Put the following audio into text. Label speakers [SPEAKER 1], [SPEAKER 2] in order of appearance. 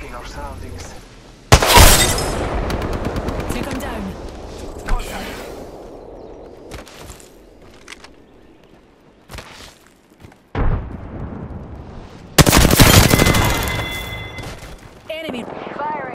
[SPEAKER 1] Checking our surroundings.
[SPEAKER 2] Take them down.
[SPEAKER 1] Contact.
[SPEAKER 2] Enemy.
[SPEAKER 3] Fire